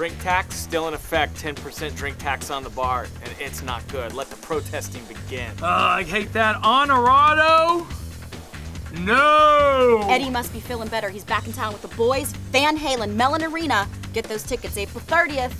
drink tax still in effect. 10% drink tax on the bar, and it's not good. Let the protesting begin. Uh, I hate that. Honorado? No! Eddie must be feeling better. He's back in town with the boys. Van Halen, Mellon Arena. Get those tickets April 30th.